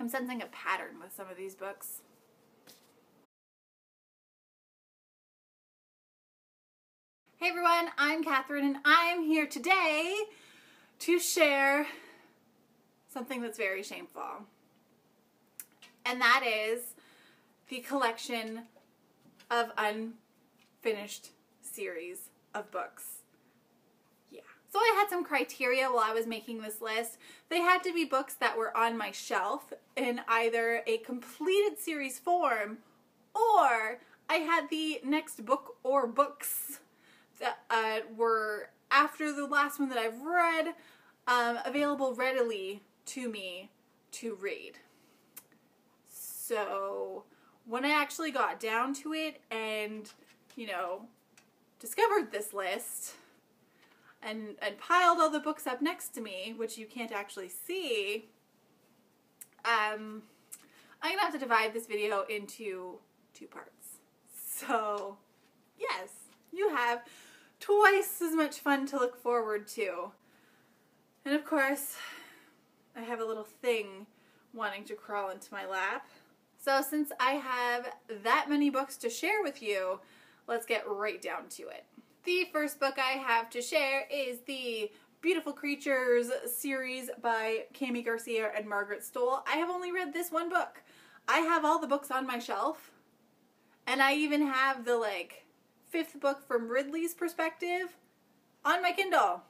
I'm sensing a pattern with some of these books. Hey everyone, I'm Catherine and I'm here today to share something that's very shameful. And that is the collection of unfinished series of books. So I had some criteria while I was making this list. They had to be books that were on my shelf in either a completed series form or I had the next book or books that uh, were after the last one that I've read um, available readily to me to read. So when I actually got down to it and, you know, discovered this list and, and piled all the books up next to me, which you can't actually see, um, I'm gonna have to divide this video into two parts. So, yes, you have twice as much fun to look forward to. And of course, I have a little thing wanting to crawl into my lap. So since I have that many books to share with you, let's get right down to it. The first book I have to share is the Beautiful Creatures series by Kami Garcia and Margaret Stohl. I have only read this one book. I have all the books on my shelf, and I even have the like fifth book from Ridley's perspective on my Kindle.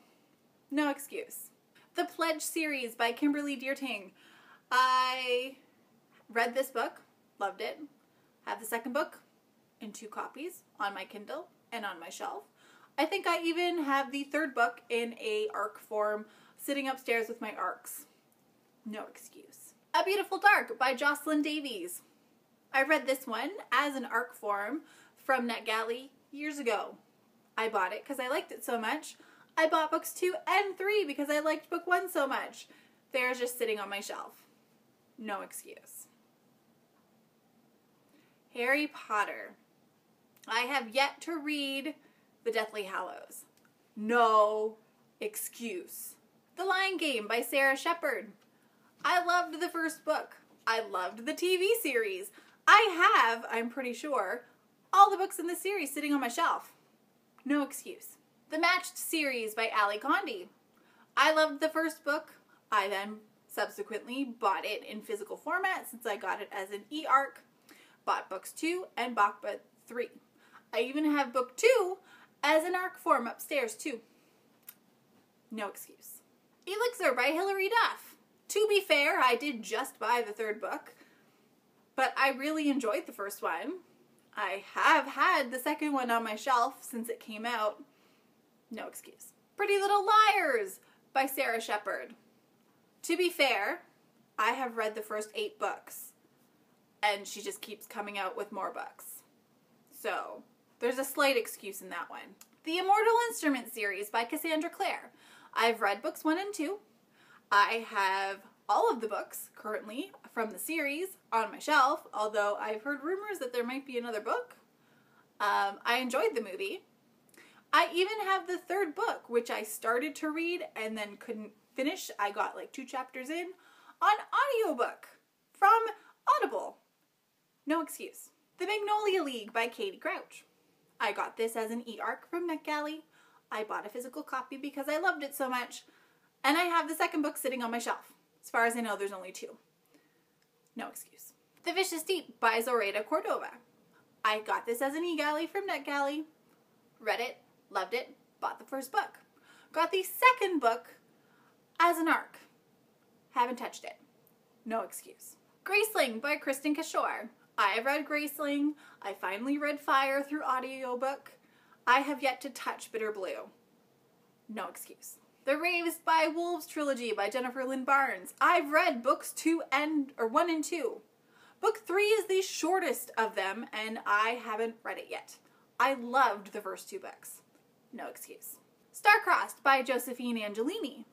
No excuse. The Pledge series by Kimberly Derting. I read this book, loved it. Have the second book in two copies on my Kindle and on my shelf. I think I even have the third book in a ARC form sitting upstairs with my ARCs. No excuse. A Beautiful Dark by Jocelyn Davies. I read this one as an ARC form from NetGalley years ago. I bought it because I liked it so much. I bought books two and three because I liked book one so much. They're just sitting on my shelf. No excuse. Harry Potter. I have yet to read The Deathly Hallows. No excuse. The Lying Game by Sara Shepard. I loved the first book. I loved the TV series. I have, I'm pretty sure, all the books in the series sitting on my shelf. No excuse. The Matched series by Ally Condie. I loved the first book. I then subsequently bought it in physical format since I got it as an e-arc. Bought books two and bought book three. I even have book two as an arc form upstairs too. No excuse. Elixir by Hilary Duff. To be fair, I did just buy the third book, but I really enjoyed the first one. I have had the second one on my shelf since it came out. No excuse. Pretty Little Liars by Sara Shepard. To be fair, I have read the first eight books, and she just keeps coming out with more books. So, there's a slight excuse in that one. The Mortal Instrument series by Cassandra Clare. I've read books one and two. I have all of the books currently from the series on my shelf, although I've heard rumors that there might be another book. Um, I enjoyed the movie. I even have the third book, which I started to read and then couldn't finish. I got like two chapters in on audiobook from Audible. No excuse. The Magnolia League by Katie Crouch. I got this as an e-arc from NetGalley. I bought a physical copy because I loved it so much. And I have the second book sitting on my shelf. As far as I know, there's only two. No excuse. The Vicious Deep by Zoraida Cordova. I got this as an e-galley from NetGalley. Read it, loved it, bought the first book. Got the second book as an arc. Haven't touched it. No excuse. Graceling by Kristin Cashore. I have read Graceling. I finally read Fire through audiobook. I have yet to touch Bitter Blue. No excuse. The Raised by Wolves trilogy by Jennifer Lynn Barnes. I've read books two and or one and two. Book three is the shortest of them, and I haven't read it yet. I loved the first two books. No excuse. Starcrossed by Josephine Angelini.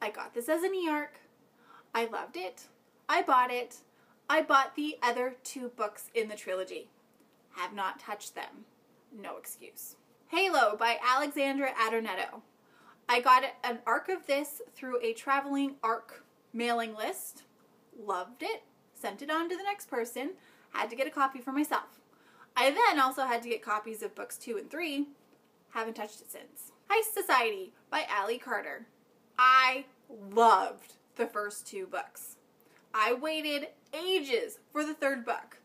I got this as an e-arc. I loved it. I bought it. I bought the other two books in the trilogy. Have not touched them. No excuse. Halo by Alexandra Adornetto. I got an arc of this through a traveling arc mailing list. loved it, sent it on to the next person, had to get a copy for myself. I then also had to get copies of books two and three, haven't touched it since. Heist Society by Ally Carter. I loved the first two books. I waited ages for the third book.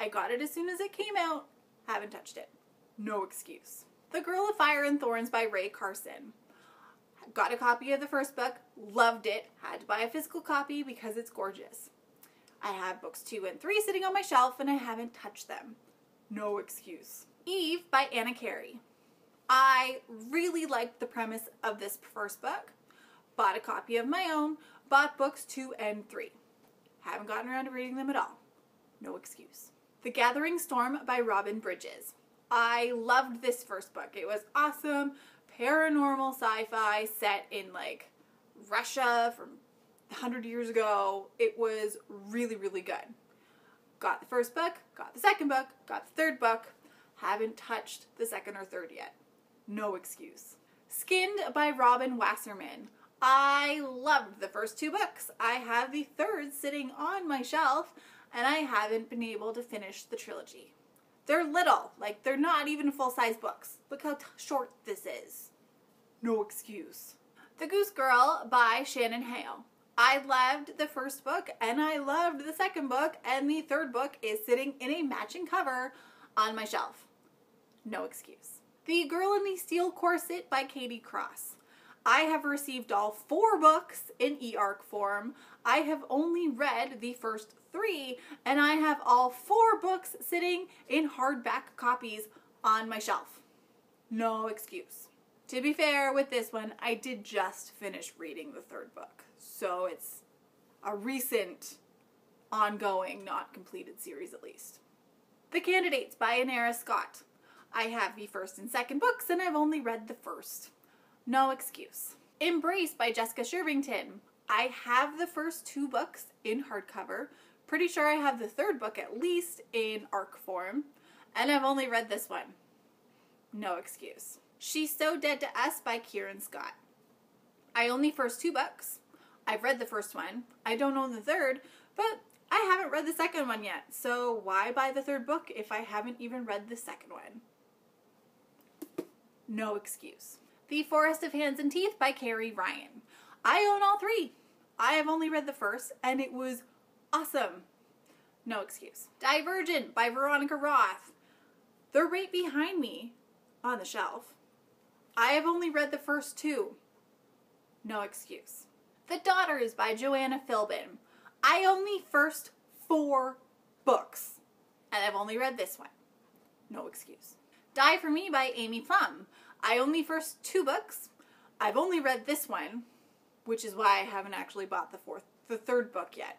I got it as soon as it came out, haven't touched it. No excuse. The Girl of Fire and Thorns by Rae Carson. Got a copy of the first book, loved it, had to buy a physical copy because it's gorgeous. I have books two and three sitting on my shelf and I haven't touched them. No excuse. Eve by Anna Carey. I really liked the premise of this first book. Bought a copy of my own, bought books two and three. Haven't gotten around to reading them at all. No excuse. The Gathering Storm by Robin Bridges. I loved this first book. It was awesome, paranormal sci fi set in like Russia from 100 years ago. It was really, really good. Got the first book, got the second book, got the third book. Haven't touched the second or third yet. No excuse. Skinned by Robin Wasserman. I loved the first two books. I have the third sitting on my shelf, and I haven't been able to finish the trilogy. They're little, like they're not even full size books. Look how short this is. No excuse. The Goose Girl by Shannon Hale. I loved the first book and I loved the second book, and the third book is sitting in a matching cover on my shelf. No excuse. The Girl in the Steel Corset by Kady Cross. I have received all four books in eARC form. I have only read the first three, and I have all four books sitting in hardback copies on my shelf. No excuse. To be fair with this one, I did just finish reading the third book, so it's a recent, ongoing, not completed series at least. The Candidates by Inara Scott. I have the first and second books, and I've only read the first. No excuse. Embrace by Jessica Shirvington. I have the first two books in hardcover. Pretty sure I have the third book at least in ARC form, and I've only read this one. No excuse. She's So Dead to Us by Kieran Scott. I own the first two books. I've read the first one. I don't own the third, but I haven't read the second one yet. So why buy the third book if I haven't even read the second one? No excuse. The Forest of Hands and Teeth by Carrie Ryan. I own all three. I have only read the first, and it was awesome. No excuse. Divergent by Veronica Roth. They're right behind me on the shelf. I have only read the first two. No excuse. The Daughters by Joanna Philbin. I own the first four books, and I've only read this one. No excuse. Die for Me by Amy Plum. I the first two books. I've only read this one, which is why I haven't actually bought the fourth, the third book yet.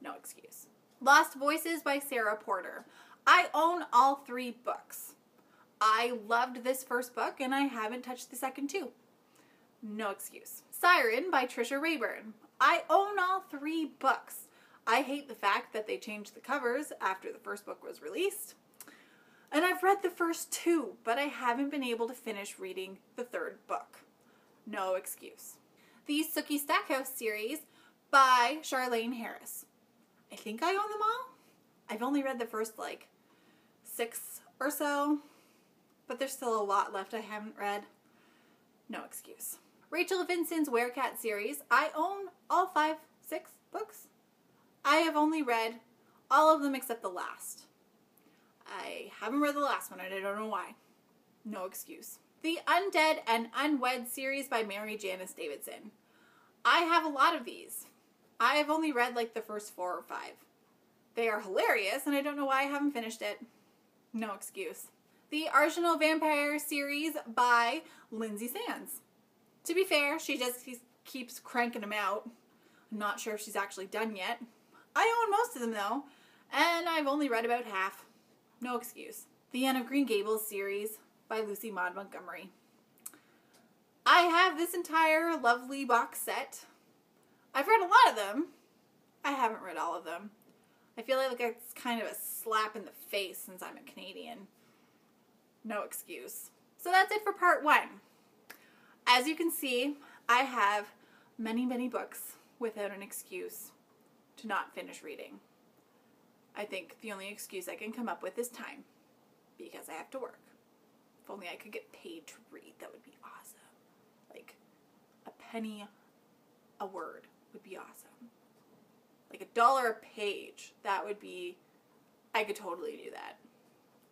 No excuse. Lost Voices by Sarah Porter. I own all three books. I loved this first book and I haven't touched the second two. No excuse. Siren by Tricia Rayburn. I own all three books. I hate the fact that they changed the covers after the first book was released. And I've read the first two, but I haven't been able to finish reading the third book. No excuse. The Sookie Stackhouse series by Charlaine Harris. I think I own them all. I've only read the first like six or so, but there's still a lot left I haven't read. No excuse. Rachel Vincent's Werecat series. I own all five, six books. I have only read all of them except the last. I haven't read the last one and I don't know why. No excuse. The Undead and Unwed series by Mary Janice Davidson. I have a lot of these. I have only read like the first four or five. They are hilarious and I don't know why I haven't finished it. No excuse. The Argeneau Vampire series by Lynsay Sands. To be fair, she just keeps cranking them out. I'm not sure if she's actually done yet. I own most of them though, and I've only read about half. No excuse. The Anne of Green Gables series by Lucy Maud Montgomery. I have this entire lovely box set. I've read a lot of them. I haven't read all of them. I feel like it's kind of a slap in the face since I'm a Canadian. No excuse. So that's it for part one. As you can see, I have many, many books without an excuse. to not finish reading. I think the only excuse I can come up with is time because I have to work. If only I could get paid to read, that would be awesome. Like a penny a word would be awesome. Like a dollar a page, that would be, I could totally do that.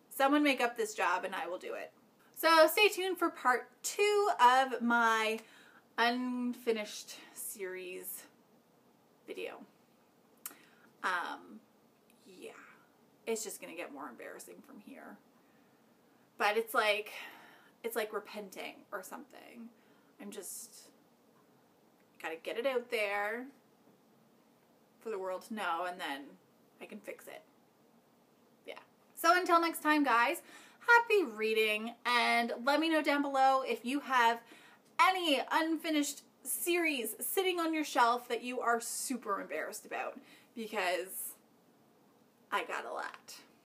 Someone make up this job and I will do it. So stay tuned for part two of my unfinished series video. Um, it's just gonna get more embarrassing from here. But it's like, it's like repenting or something. I'm just, gotta get it out there for the world to know and then I can fix it. Yeah. So until next time, guys, happy reading and let me know down below if you have any unfinished series sitting on your shelf that you are super embarrassed about because I got a lot.